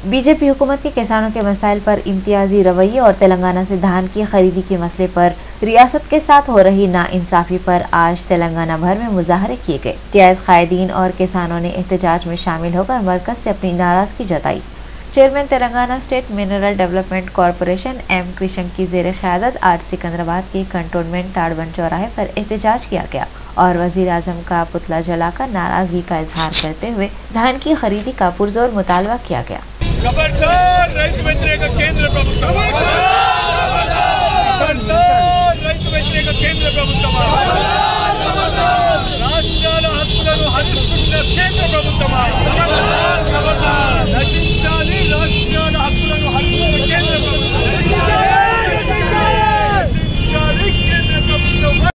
BJP हुकूमत के किसानों के मसाइल पर इम्तियाजी रवैये और तेलंगाना से धान की खरीदी के मसले पर रियासत के साथ हो रही नाइंसाफी पर आज तेलंगाना भर में मुजाहरे किए गए। टीआईएस कायदीन और किसानों ने एहतजाज में शामिल होकर मरकज से अपनी नाराज़गी जताई। Chairman Telangana state mineral development corporation M Krishna की जेर क्यादत आज सिकंदराबाद के कंटोनमेंट ताड़बन चौराहे पर एहतजाज किया गया और वज़ीर अजम का पुतला जलाकर नाराज़गी का इजहार करते हुए धान की खरीदी का पुरजोर मुतालबा किया गया। రైతు వ్యతిరేక కేంద్ర ప్రభుత్వం. రైతు వ్యతిరేక కేంద్ర ప్రభుత్వం. రాష్ట్రాల హక్కులను హరిస్తున్న కేంద్ర ప్రభుత్వం.